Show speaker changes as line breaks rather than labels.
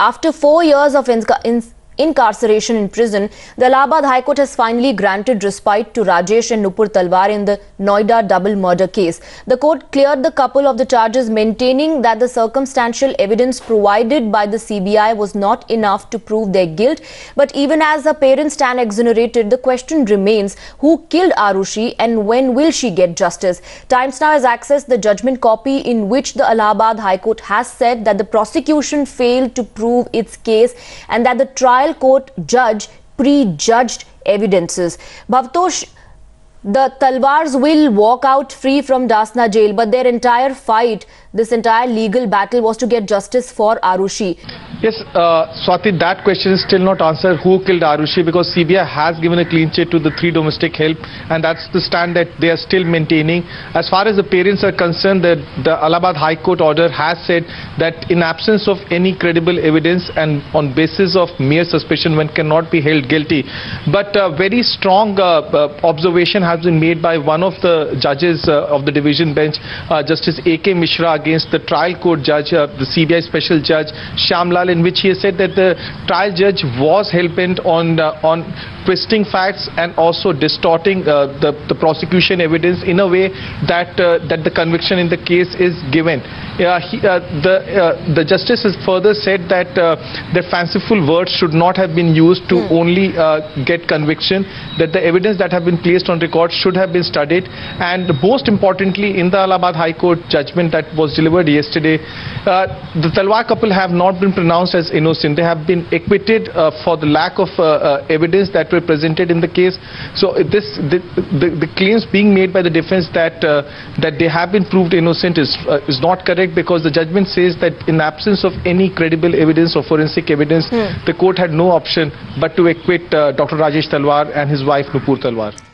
After four years of in- incarceration in prison, the Allahabad High Court has finally granted respite to Rajesh and Nupur Talwar in the Noida double murder case. The court cleared the couple of the charges, maintaining that the circumstantial evidence provided by the CBI was not enough to prove their guilt. But even as the parents stand exonerated, the question remains who killed Aarushi and when will she get justice? Times Now has accessed the judgment copy in which the Allahabad High Court has said that the prosecution failed to prove its case and that the trial court judge prejudged evidences. Bhavtosh, the Talwars will walk out free from Dasna jail, but their entire fight, this entire legal battle was to get justice for Aarushi.
Yes, uh, Swati, that question is still not answered. Who killed Aarushi? Because CBI has given a clean chit to the three domestic help, and that's the stand that they are still maintaining. As far as the parents are concerned, the, the Allahabad High Court order has said that in absence of any credible evidence and on basis of mere suspicion, one cannot be held guilty. But a very strong uh, uh, observation has been made by one of the judges uh, of the division bench, uh, Justice A.K. Mishra, against the trial court judge, uh, the CBI special judge, Shyam Lal, in which he has said that the trial judge was hell-bent on, uh, on twisting facts and also distorting uh, the, the prosecution evidence in a way that, uh, that the conviction in the case is given. He, uh, the, uh, the justice has further said that uh, the fanciful words should not have been used to only uh, get conviction, that the evidence that have been placed on record should have been studied, and most importantly, in the Allahabad High Court judgment that was delivered yesterday, uh, the Talwar couple have not been pronounced as innocent. They have been acquitted uh, for the lack of uh, uh, evidence that were presented in the case. So uh, this, the, the, the claims being made by the defense that uh, that they have been proved innocent is uh, is not correct because the judgment says that in absence of any credible evidence or forensic evidence, the court had no option but to acquit uh, Dr. Rajesh Talwar and his wife Nupur Talwar.